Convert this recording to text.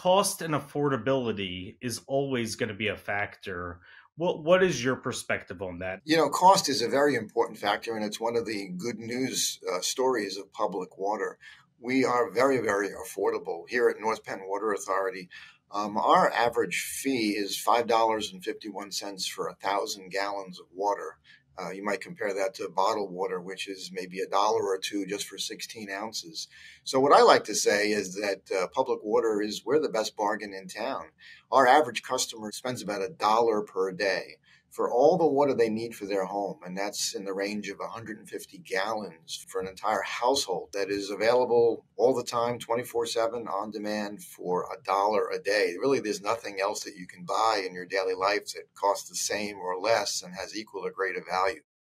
cost and affordability is always going to be a factor. What what is your perspective on that? You know, cost is a very important factor, and it's one of the good news uh, stories of public water. We are very, very affordable here at North Penn Water Authority. Um, our average fee is five dollars and fifty-one cents for a thousand gallons of water. Uh, you might compare that to bottled water, which is maybe a dollar or two just for 16 ounces. So, what I like to say is that uh, public water is we're the best bargain in town. Our average customer spends about a dollar per day for all the water they need for their home. And that's in the range of 150 gallons for an entire household that is available all the time, 24 7 on demand for a dollar a day. Really, there's nothing else that you can buy in your daily life that costs the same or less and has equal or greater value.